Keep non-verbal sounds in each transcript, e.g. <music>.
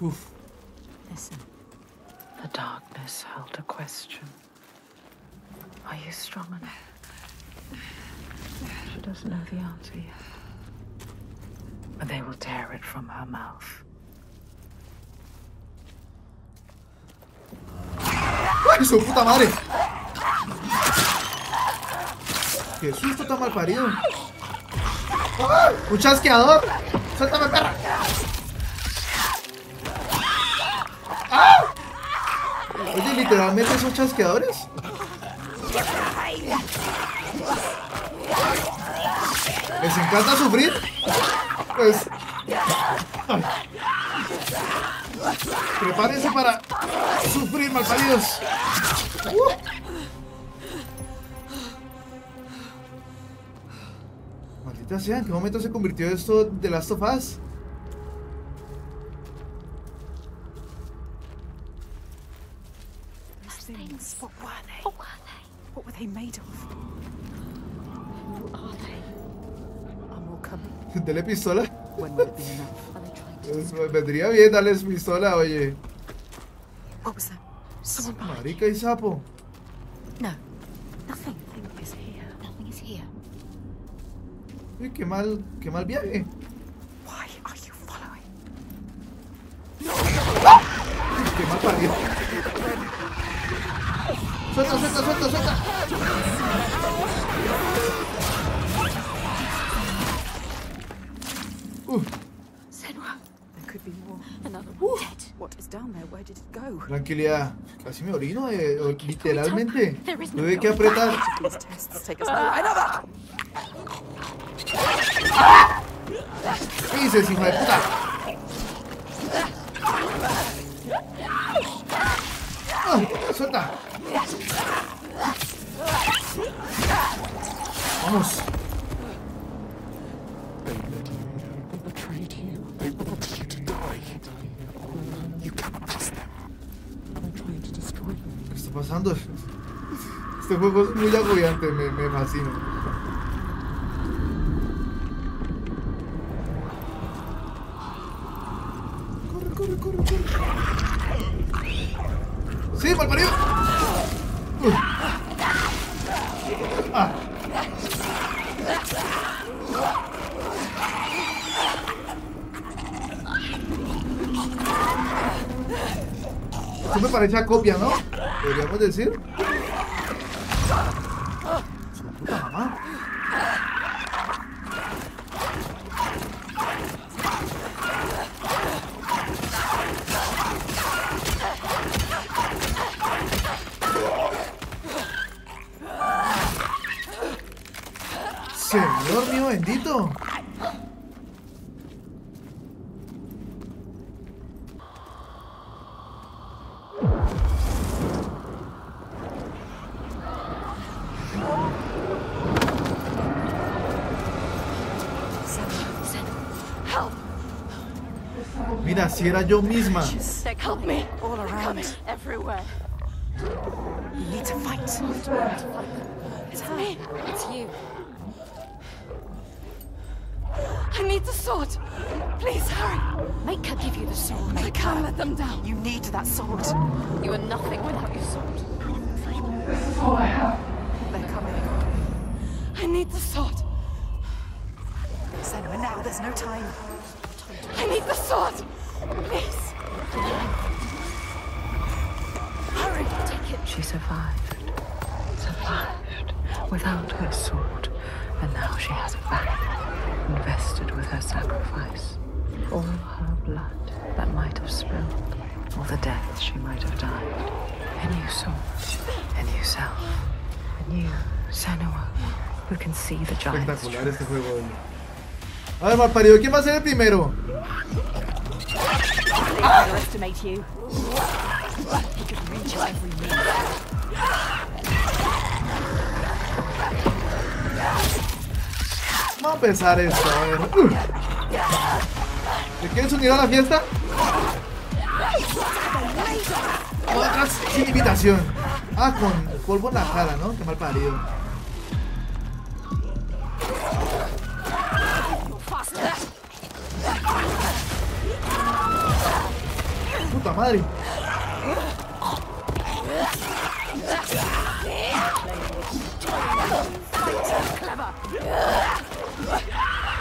Uf. Listen. The darkness held a question. Are you strong enough? She doesn't know the answer yet. But they will tear it from her mouth. ¡Ay, su puta madre! ¡Qué susto tan mal parido! ¡Ah! ¡Un chasqueador! ¡Suéltame, perra! Oye, literalmente son chasqueadores. ¿Les encanta sufrir? Pues. Prepárense para sufrir, malparidos. Uh. Maldita sea, ¿en qué momento se convirtió esto de Last of Us? Things. What were they? What were they? What were they made of? Who are they? I'm all coming. Dele pistola. When will it be enough? Are they trying to Pues, me vendría bien darles pistola, oye. What was that? Someone behind Marica y sapo. No. Nothing. Nothing is here. Nothing is here. Uy, qué mal, qué mal viaje. Why are you following? Qué mal parido. Suelta, suelta, suelta, suelta. Uh, Senwa. There could be more. Another one dead. What is down there? Where did it go? tranquilidad. Casi me orino, eh, literalmente. There is no Tuve que apretar. back. These tests take us nowhere. Another. ¿Qué dices, hijo de puta? Destroy you. ¿Qué está pasando? Este juego es muy agobiante, me, me fascina. Corre, corre, corre, corre. ¡Sí, malparido! Uh. Ah. Esto me parece a copia, ¿no? Podríamos decir. Mío bendito. Mira, si era yo misma. Help me. all around. Everywhere. You need to fight. It's me. It's you. I need the sword. Please hurry. Make her give you the sword. I can't let them down. You need that sword. You are nothing without your sword. This is all I have. They're coming. I need the sword. Senwa, now. There's no time. I need the sword. Please. Hurry. Take it. She survived. Survived. Without her sword. And now she has it back. Invested with her sacrifice. All her blood that might have spilled. All the deaths she might have died. A new sword. A new self. A new Senua. Who can see the giant's Espectacular truth. este juego. oye. A ver, malparido, ¿quién va a ser el primero? They underestimate you. He could reach your every move. Vamos a empezar esto, a ver. ¿Te quieres unir a la fiesta? Otras sin invitación. Ah, con polvo en la cara, ¿no? Qué mal parido. puta madre. Ah!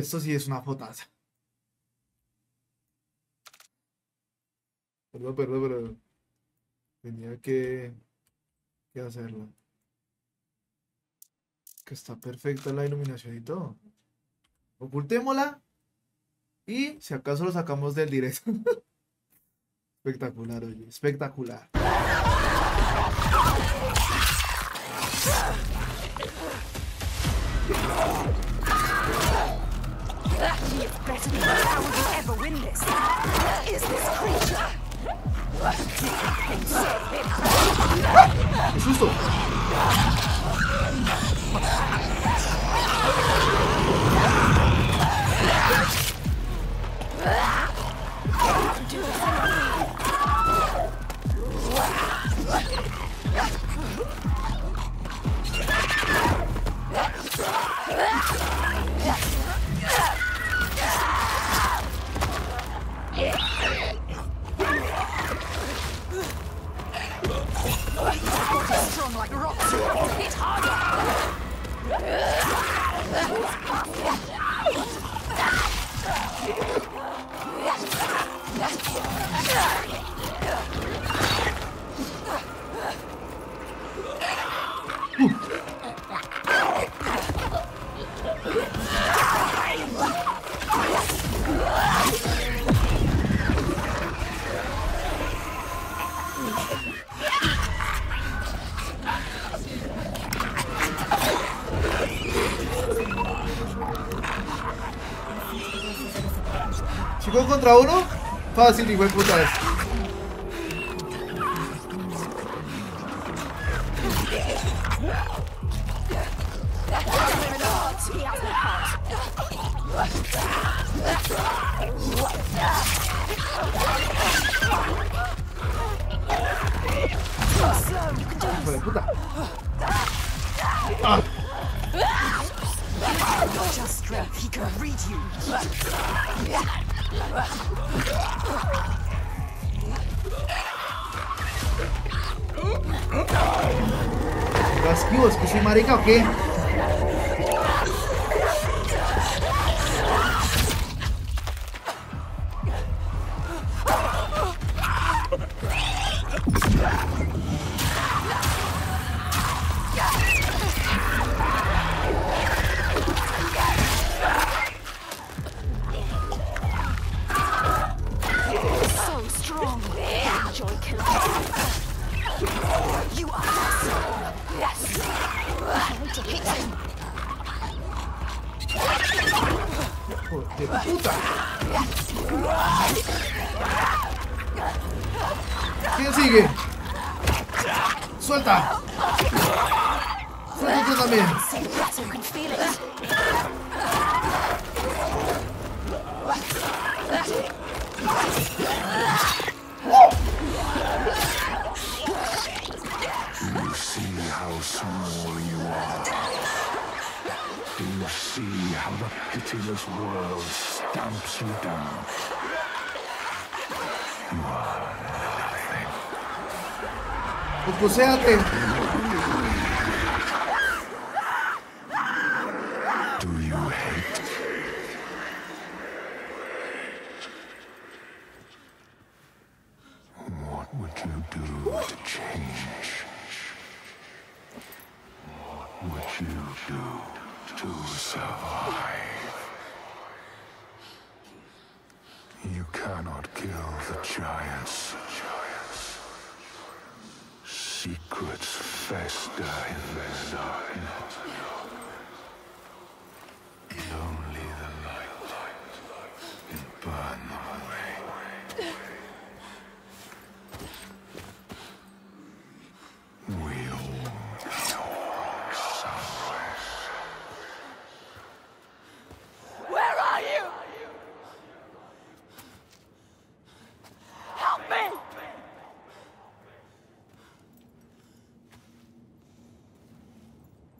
Esto sí es una fotaza. Perdón, perdón, pero tenía que, que hacerlo. Que está perfecta la iluminación y todo. Ocultémosla. Y si acaso lo sacamos del directo. <laughs> espectacular, oye. Espectacular. It's better than how would you ever win this? Is this creature? Chico contra uno. Fácil, hijo de puta. Gaskiu, seperti marica kau, okey? ¿Quién sigue? Suelta. Suelta tú también. You see how small you are. See how the pitiless world stamps you down? You are nothing. You cannot kill the giants. Secrets fester in the darkness.